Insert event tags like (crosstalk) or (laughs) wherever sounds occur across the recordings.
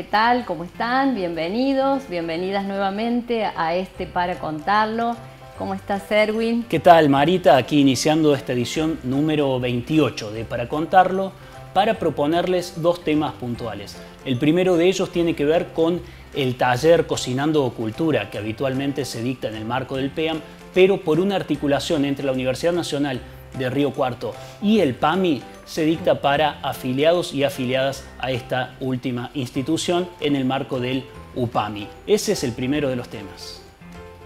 ¿qué tal? ¿Cómo están? Bienvenidos, bienvenidas nuevamente a este Para Contarlo. ¿Cómo estás, Erwin? ¿Qué tal, Marita? Aquí iniciando esta edición número 28 de Para Contarlo para proponerles dos temas puntuales. El primero de ellos tiene que ver con el taller Cocinando Cultura que habitualmente se dicta en el marco del PEAM, pero por una articulación entre la Universidad Nacional de Río Cuarto y el PAMI se dicta para afiliados y afiliadas a esta última institución en el marco del UPAMI. Ese es el primero de los temas.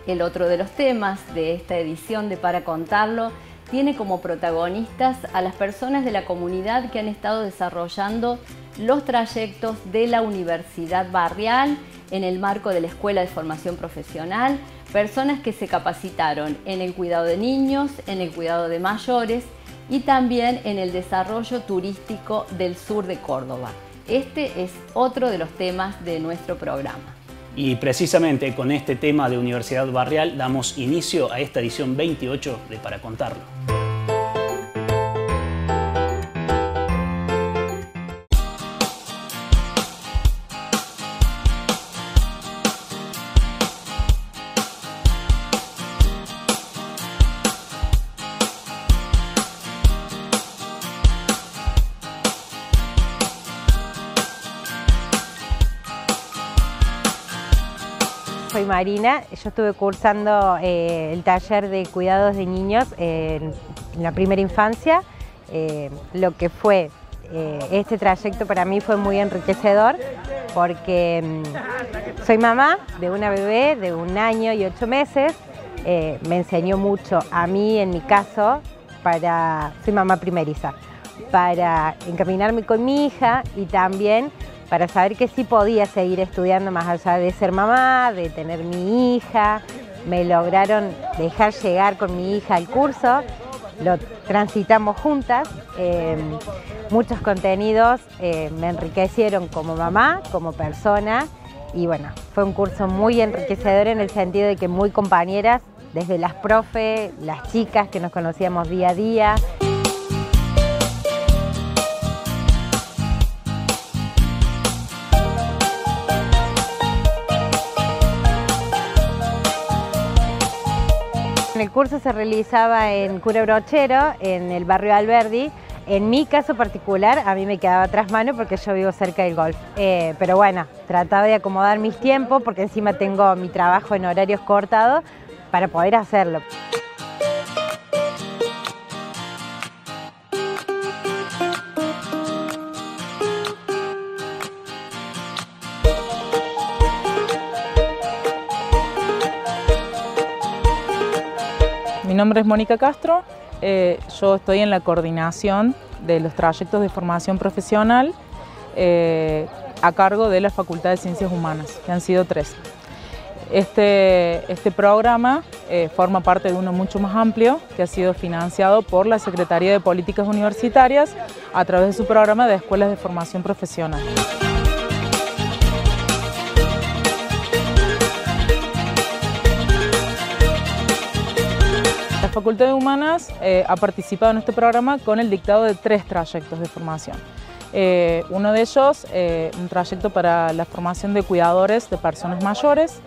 El otro de los temas de esta edición de Para Contarlo tiene como protagonistas a las personas de la comunidad que han estado desarrollando los trayectos de la Universidad Barrial en el marco de la Escuela de Formación Profesional, personas que se capacitaron en el cuidado de niños, en el cuidado de mayores y también en el desarrollo turístico del sur de Córdoba. Este es otro de los temas de nuestro programa. Y precisamente con este tema de Universidad Barrial damos inicio a esta edición 28 de Para Contarlo. Marina, yo estuve cursando eh, el taller de cuidados de niños en, la primera infancia. Eh, lo que fue eh, este trayecto para mí fue muy enriquecedor porque mm, soy mamá de una bebé de un año y ocho meses. me enseñó mucho a mí, en mi caso, para, soy mamá primeriza, para encaminarme con mi hija y también para saber que sí podía seguir estudiando más allá de ser mamá, de tener mi hija. Me lograron dejar llegar con mi hija al curso, lo transitamos juntas. Em, muchos contenidos eh, me enriquecieron como mamá, como persona y bueno, fue un curso muy enriquecedor en el sentido de que muy compañeras, desde las profe, las chicas que nos conocíamos día a día. El curso se realizaba en Cura Brochero, en el barrio Alberdi. En mi caso particular, a mí me quedaba tras mano porque yo vivo cerca del golf. Eh, pero bueno, trataba de acomodar mis tiempos porque encima tengo mi trabajo en horarios cortados para poder hacerlo. Mi nombre es Mónica Castro, eh, yo estoy en la coordinación de los trayectos de formación profesional eh, a cargo de la Facultad de Ciencias Humanas, que han sido tres. Este, este programa eh, forma parte de uno mucho más amplio que ha sido financiado por la Secretaría de Políticas Universitarias a través de su programa de Escuelas de Formación Profesional. Facultad de Humanas eh, ha participado en este programa con el dictado de tres trayectos de formación. Eh, uno de ellos, eh, un trayecto para la formación de cuidadores de personas mayores,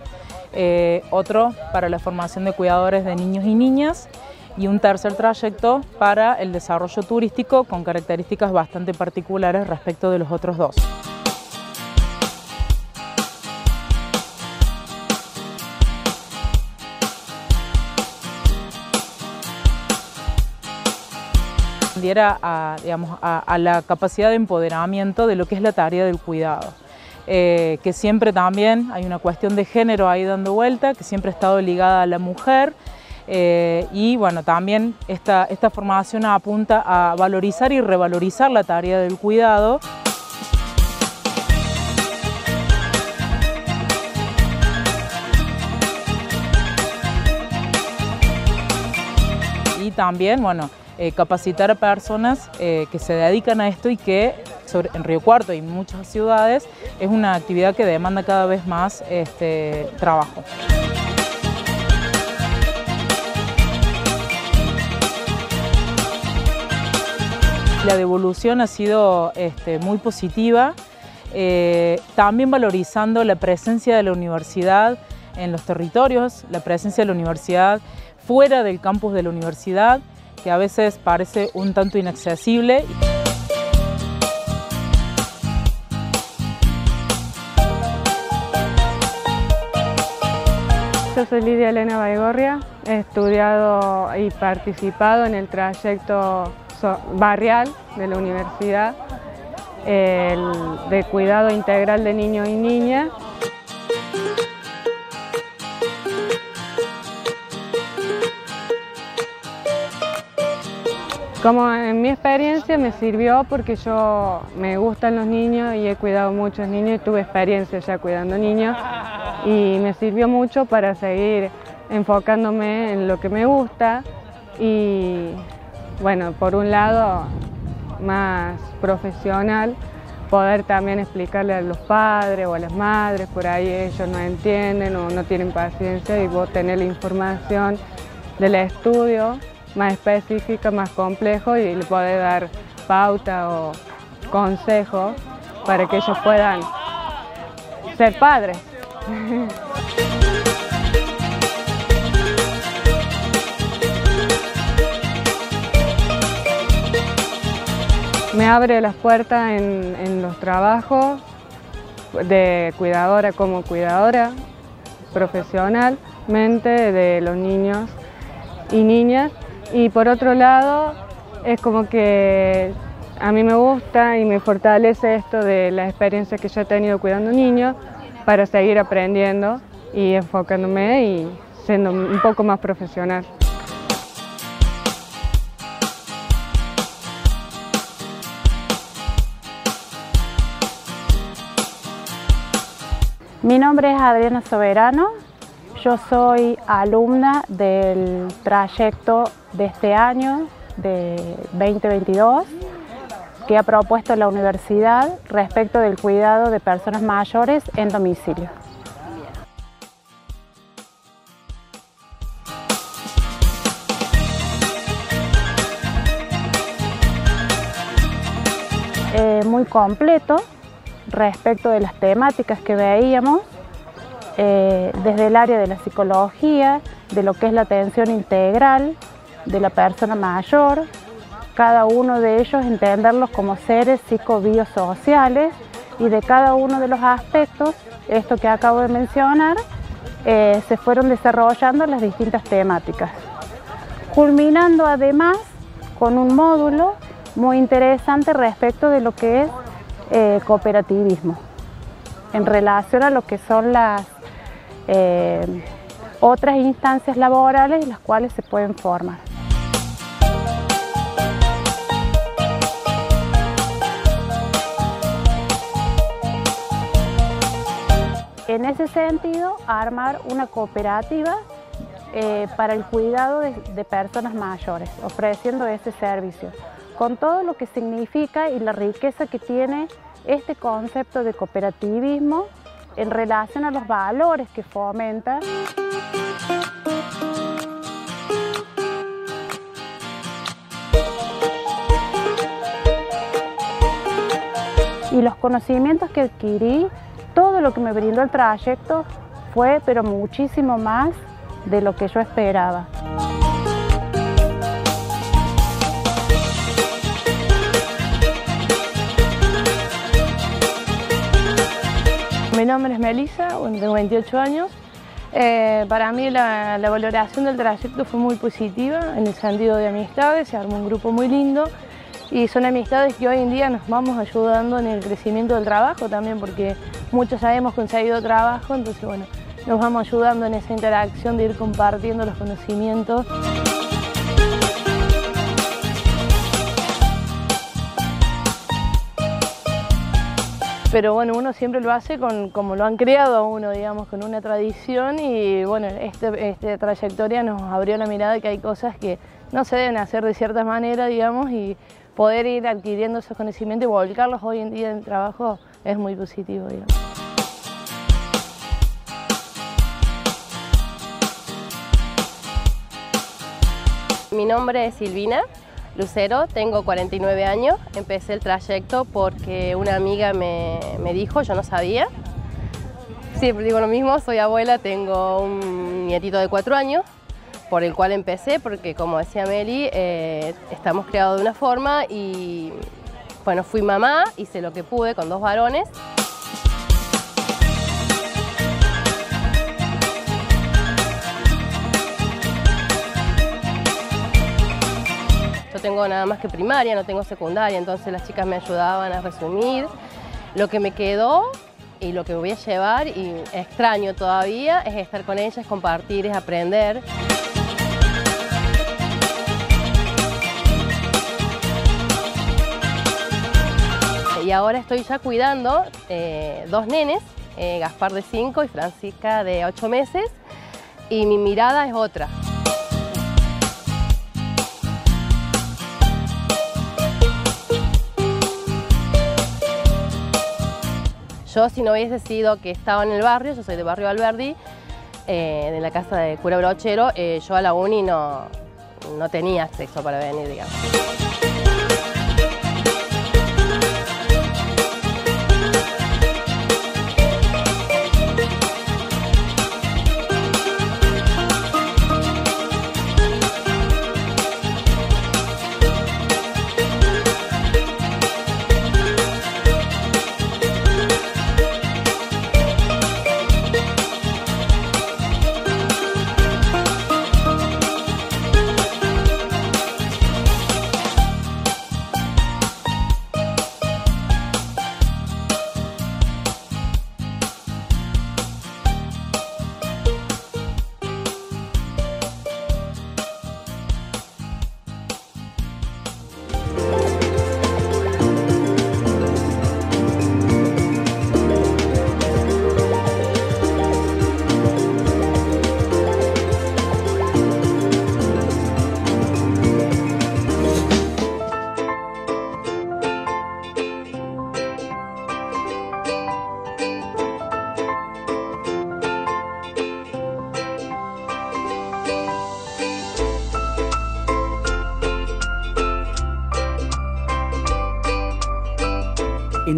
otro para la formación de cuidadores de niños y niñas y un tercer trayecto para el desarrollo turístico con características bastante particulares respecto de los otros dos. A, digamos, a, la capacidad de empoderamiento de lo que es la tarea del cuidado. Eh, que siempre también hay una cuestión de género ahí dando vuelta, que siempre ha estado ligada a la mujer, eh, y bueno, también esta, esta formación apunta a valorizar y revalorizar la tarea del cuidado. También, bueno, eh, capacitar a personas eh, que se dedican a esto y que en Río Cuarto y muchas ciudades es una actividad que demanda cada vez más este, trabajo. La devolución ha sido este, muy positiva. eh, también valorizando la presencia de la universidad en los territorios, la presencia de la universidad fuera del campus de la universidad, que a veces parece un tanto inaccesible. Yo soy Lidia Elena Baigorria, he estudiado y participado en el trayecto barrial de la universidad de cuidado integral de niños y niñas. Como en mi experiencia me sirvió porque yo me gustan los niños y he cuidado muchos niños y tuve experiencia ya cuidando niños. Y me sirvió mucho para seguir enfocándome en lo que me gusta y bueno, por un lado más profesional, poder también explicarle a los padres o a las madres, por ahí ellos no entienden o no tienen paciencia y vos tener la información del estudio más específica, más complejo y le poder dar pauta o consejo para que ellos puedan ser padres. Me abre las puertas en, los trabajos de cuidadora como cuidadora profesionalmente de los niños y niñas y por otro lado es como que a mí me gusta y me fortalece esto de la experiencia que yo he tenido cuidando niños para seguir aprendiendo y enfocándome y siendo un poco más profesional. Mi nombre es Adriana Soberano, yo soy alumna del trayecto de este año, de 2022, que ha propuesto la universidad respecto del cuidado de personas mayores en domicilio. Eh, muy completo respecto de las temáticas que veíamos, eh, desde el área de la psicología, de lo que es la atención integral de la persona mayor, cada uno de ellos entenderlos como seres psicobiosociales y de cada uno de los aspectos, esto que acabo de mencionar, eh, se fueron desarrollando las distintas temáticas, culminando además con un módulo muy interesante respecto de lo que es eh, cooperativismo en relación a lo que son las eh, otras instancias laborales en las cuales se pueden formar. En ese sentido, armar una cooperativa eh, para el cuidado de personas mayores, ofreciendo ese servicio con todo lo que significa y la riqueza que tiene este concepto de cooperativismo en relación a los valores que fomenta. Y los conocimientos que adquirí, todo lo que me brindó el trayecto fue pero muchísimo más de lo que yo esperaba. Mi nombre es Melissa, tengo 28 años. Eh, para mí la, valoración del trayecto fue muy positiva en el sentido de amistades, se armó un grupo muy lindo y son amistades que hoy en día nos vamos ayudando en el crecimiento del trabajo también porque muchos ya hemos conseguido trabajo, entonces bueno, nos vamos ayudando en esa interacción de ir compartiendo los conocimientos. pero bueno, uno siempre lo hace con, como lo han creado uno, digamos, con una tradición y bueno, este, esta trayectoria nos abrió la mirada de que hay cosas que no se deben hacer de cierta manera, digamos, y poder ir adquiriendo esos conocimientos y volcarlos hoy en día en el trabajo es muy positivo, digamos. Mi nombre es Silvina, Lucero, tengo 49 años, empecé el trayecto porque una amiga me, me, dijo, yo no sabía. Siempre digo lo mismo, soy abuela, tengo un nietito de 4 años, por el cual empecé, porque como decía Meli, eh, estamos creados de una forma y bueno, fui mamá, hice lo que pude con dos varones. Yo tengo nada más que primaria, no tengo secundaria, entonces las chicas me ayudaban a resumir. Lo que me quedó y lo que voy a llevar, y extraño todavía, es estar con ellas, compartir, es aprender. Y ahora estoy ya cuidando eh, dos nenes, eh, Gaspar de 5 y Francisca de 8 meses, y mi mirada es otra. Yo si no hubiese sido que estaba en el barrio, yo soy de barrio Alberdi, eh, de la casa de cura brochero, eh, yo a la uni no, no tenía acceso para venir, digamos.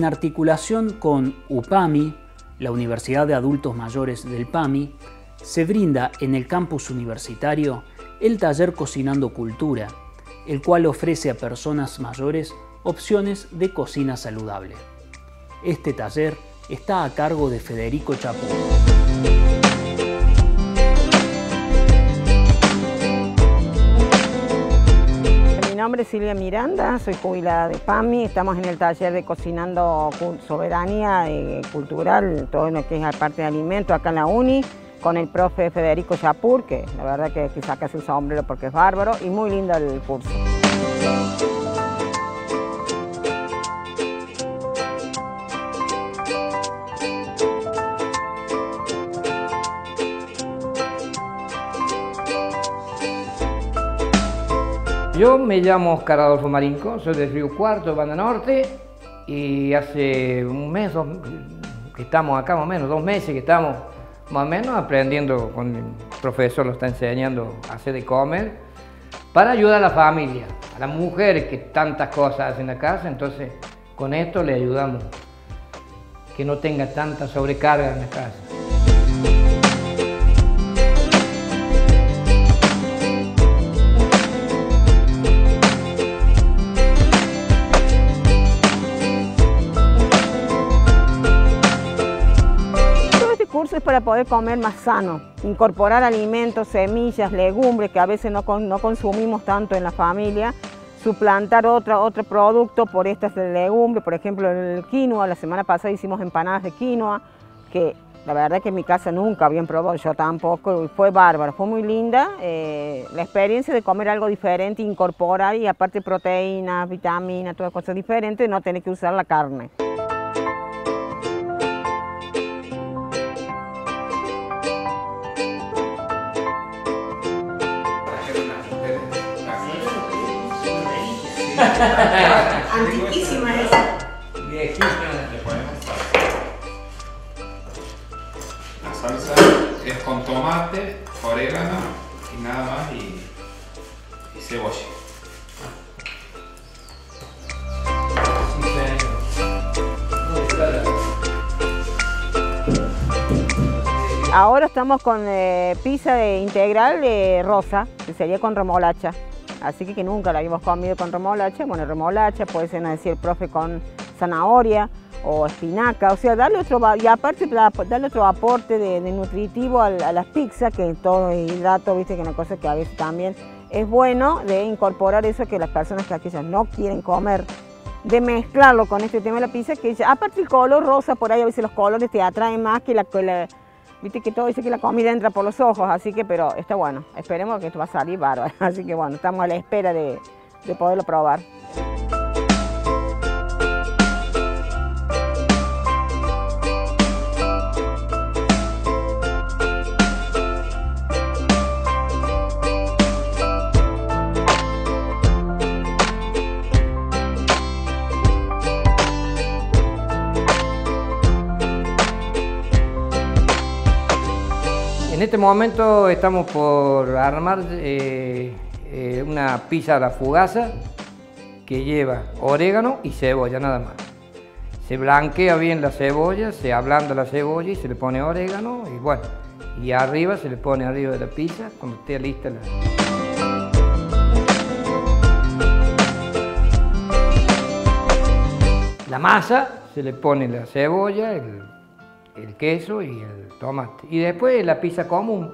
Articulación con UPAMI, la Universidad de Adultos Mayores del PAMI, se brinda en el campus universitario el taller Cocinando Cultura, el cual ofrece a personas mayores opciones de cocina saludable. Este taller está a cargo de Federico Chapú. Nombre es Silvia Miranda, soy jubilada de PAMI, estamos en el taller de Cocinando Soberanía eh, Cultural, todo lo que es la parte de alimentos acá en la UNI, con el profe Federico Chapur, que la verdad que que hace un sombrero porque es bárbaro, y muy lindo el curso. Yo me llamo Oscar Adolfo Marinco, soy del Río Cuarto, Banda Norte, y hace un mes que estamos acá, más o menos, dos meses que estamos más o menos aprendiendo con el profesor, lo está enseñando a hacer de comer, para ayudar a la familia, a las mujeres que tantas cosas hacen en la casa, entonces con esto le ayudamos, que no tenga tanta sobrecarga en la casa. Es para poder comer más sano, incorporar alimentos, semillas, legumbres que a veces no, no consumimos tanto en la familia, suplantar otro, otro producto por estas legumbres, por ejemplo el quinoa, la semana pasada hicimos empanadas de quinoa, que la verdad que en mi casa nunca habían probado, yo tampoco, fue bárbaro, fue muy linda eh, la experiencia de comer algo diferente, incorporar y aparte proteínas, vitaminas, todas cosas diferentes, no tener que usar la carne. Antiquísima esa. Viejísima. Le ponemos La salsa es con tomate, orégano y nada más y, y cebolla. Ahora estamos con eh, pizza de integral de rosa, que sería con remolacha. Así que, que nunca la habíamos comido con remolacha. Bueno, remolacha, puede ser, decir, profe, con zanahoria o espinaca. O sea, darle otro, y aparte darle otro aporte de, nutritivo a, las pizzas, que todo hidrato, viste, que es una cosa que a veces también es bueno de incorporar eso que las personas que aquellas no quieren comer de mezclarlo con este tema de la pizza, que aparte el color rosa, por ahí a veces los colores te atraen más que la, viste que todo dice que la comida entra por los ojos, así que, pero está bueno, esperemos que esto va a salir bárbaro, (laughs) así que bueno, estamos a la espera de, de poderlo probar. En este momento estamos por armar eh, eh, una pizza a la fugaza que lleva orégano y cebolla nada más. Se blanquea bien la cebolla, se ablanda la cebolla y se le pone orégano y bueno, y arriba se le pone arriba de la pizza cuando esté lista la... La masa, se le pone la cebolla, el el queso y el tomate. Y después la pizza común.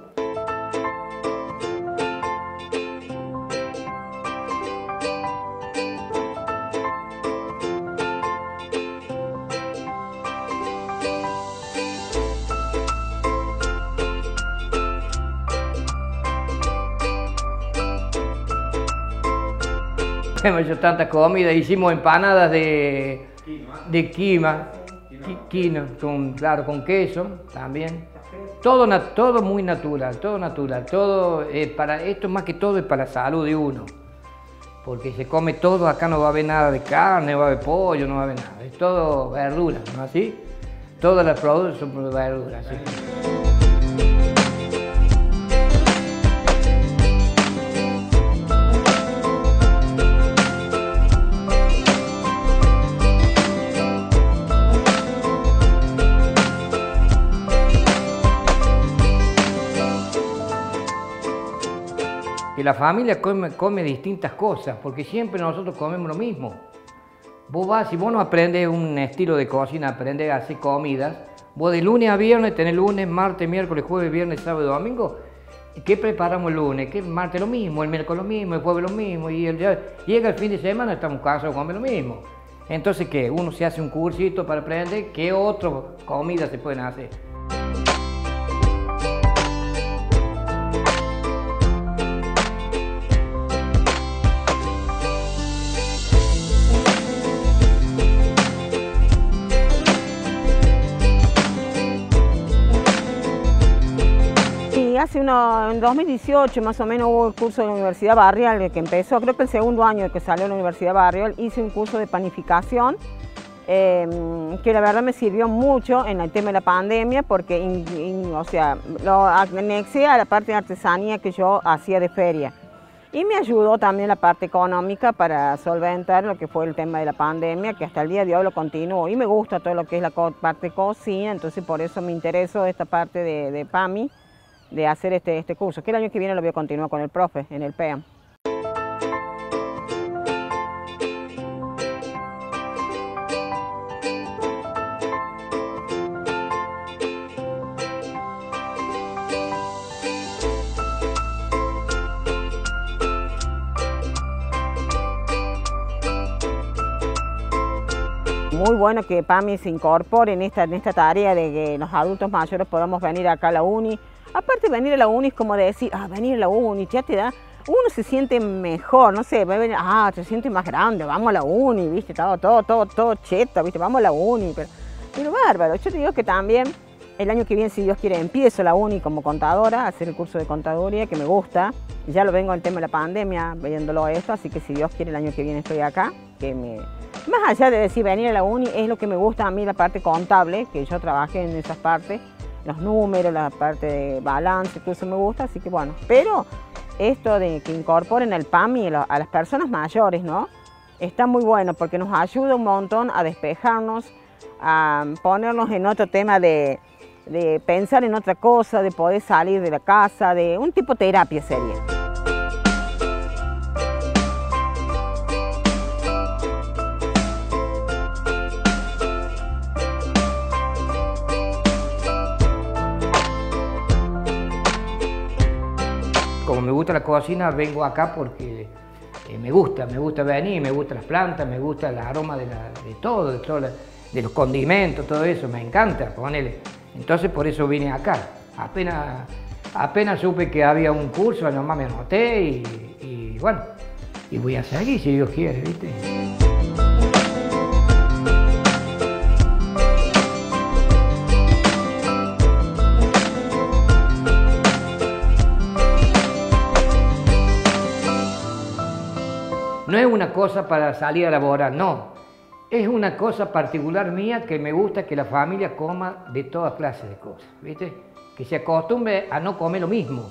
(laughs) Hemos hecho tanta comida, hicimos empanadas de, de quima, quino, con, claro, con queso también. Todo, todo muy natural, todo natural. Todo, eh, para, esto más que todo es para la salud de uno. Porque se come todo, acá no va a haber nada de carne, no va a haber pollo, no va a haber nada. Es todo verdura, ¿no así? Todas las productos son verduras. La familia come, distintas cosas, porque siempre nosotros comemos lo mismo. Vos vas, si vos no aprendes un estilo de cocina, aprendes a hacer comidas, vos de lunes a viernes tenés lunes, martes, miércoles, jueves, viernes, sábado domingo, ¿qué preparamos el lunes? ¿Qué martes lo mismo, el miércoles lo mismo, el jueves lo mismo, y el, llega el fin de semana, estamos cansados de comer lo mismo. Entonces, ¿qué? Uno se hace un cursito para aprender qué otras comidas se pueden hacer. Hace en 2018 más o menos hubo el curso de la Universidad Barrial que empezó, creo que el segundo año que salió de la Universidad Barrial, hice un curso de panificación em, que la verdad me sirvió mucho en el tema de la pandemia porque, o sea, lo anexé a la parte de artesanía que yo hacía de feria. Y me ayudó también la parte económica para solventar lo que fue el tema de la pandemia, que hasta el día de hoy lo continúo. Y me gusta todo lo que es la parte cocina, entonces por eso me interesó esta parte de, de PAMI de hacer este, este curso, que el año que viene lo voy a continuar con el profe en el PEAM. muy bueno que PAMI se incorpore en esta, en esta tarea de que los adultos mayores podamos venir acá a la UNI Aparte venir a la uni es como decir, ah, venir a la uni, ya te da, uno se siente mejor, no sé, va a venir, ah, se siente más grande, vamos a la uni, viste, todo, todo, todo, todo cheto, viste, vamos a la uni, pero, pero bárbaro, yo te digo que también el año que viene, si Dios quiere, empiezo la uni como contadora, hacer el curso de contaduría, que me gusta, ya lo vengo al tema de la pandemia, viéndolo esto, así que si Dios quiere, el año que viene estoy acá, que me... Más allá de decir venir a la uni, es lo que me gusta a mí la parte contable, que yo trabajé en esas partes, los números, la parte de balance, todo eso me gusta, así que bueno. Pero esto de que incorporen el PAMI a las personas mayores, ¿no? Está muy bueno porque nos ayuda un montón a despejarnos, a ponernos en otro tema de, de pensar en otra cosa, de poder salir de la casa, de un tipo de terapia sería. Gusta la cocina, vengo acá porque eh, me gusta, me gusta venir, me gustan las plantas, me gusta el aroma de, todo, de, de los condimentos, todo eso, me encanta, ponele. Entonces por eso vine acá. Apenas, apenas supe que había un curso, nomás me anoté y bueno, y voy a seguir si Dios quiere, ¿viste? Cosa para salir a laborar, no. Es una cosa particular mía que me gusta que la familia coma de todas clases de cosas, ¿viste? Que se acostumbre a no comer lo mismo.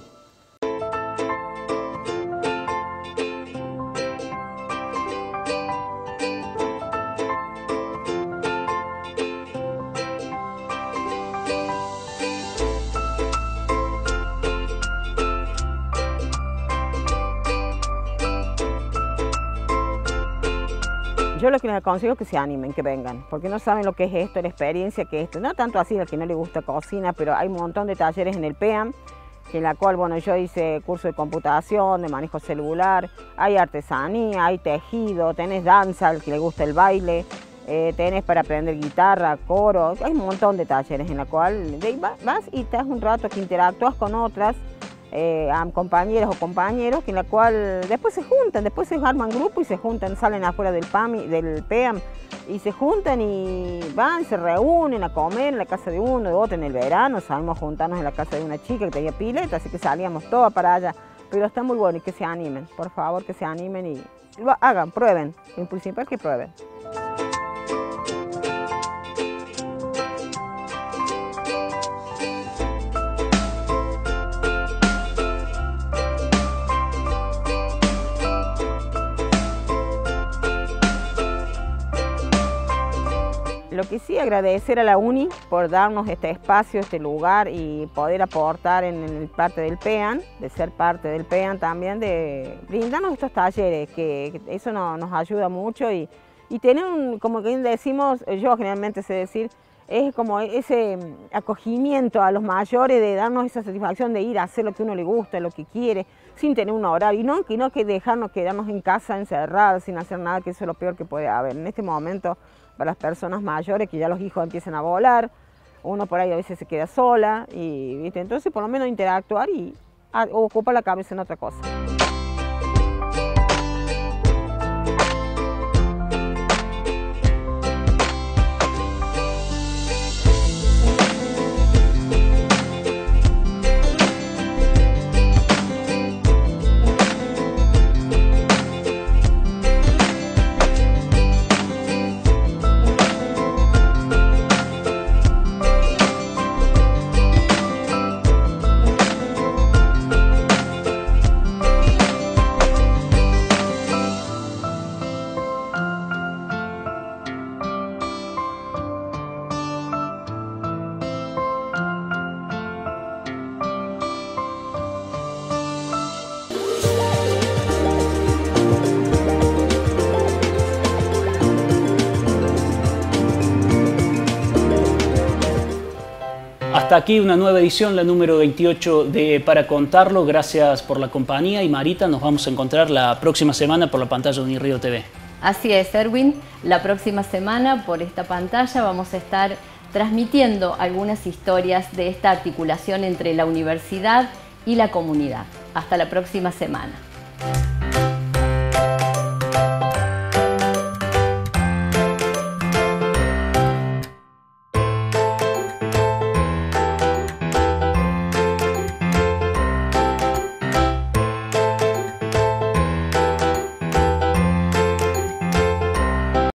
Que les aconsejo que se animen, que vengan, porque no saben lo que es esto, la experiencia que es esto. No tanto así al que no le gusta cocina, pero hay un montón de talleres en el PEAM, en la cual, bueno, yo hice curso de computación, de manejo celular, hay artesanía, hay tejido, tenés danza, al que le gusta el baile, eh, tenés para aprender guitarra, coro, hay un montón de talleres en la cual vas y das un rato que interactúas con otras, eh, a compañeros o compañeros, que en la cual después se juntan, después se arman grupo y se juntan, salen afuera del, PAM, del PEAM y se juntan y van, se reúnen a comer en la casa de uno, de otro en el verano, sabemos juntarnos en la casa de una chica que tenía pileta, así que salíamos todas para allá, pero está muy bueno y que se animen, por favor que se animen y lo hagan, prueben, lo principal que prueben. Lo que sí, agradecer a la UNI por darnos este espacio, este lugar y poder aportar en, el parte del PEAN, de ser parte del PEAN también, de brindarnos estos talleres, que, eso nos ayuda mucho y, tener, un, como que decimos, yo generalmente sé decir, es como ese acogimiento a los mayores de darnos esa satisfacción de ir a hacer lo que uno le gusta, lo que quiere, sin tener un horario, y no que dejarnos quedarnos en casa encerrados sin hacer nada, que eso es lo peor que puede haber. En este momento para las personas mayores que ya los hijos empiezan a volar, uno por ahí a veces se queda sola, y entonces por lo menos interactuar y ocupar la cabeza en otra cosa. Hasta aquí una nueva edición, la número 28 de Para Contarlo. Gracias por la compañía y Marita, nos vamos a encontrar la próxima semana por la pantalla de Unirrío TV. Así es, Erwin. La próxima semana por esta pantalla vamos a estar transmitiendo algunas historias de esta articulación entre la universidad y la comunidad. Hasta la próxima semana.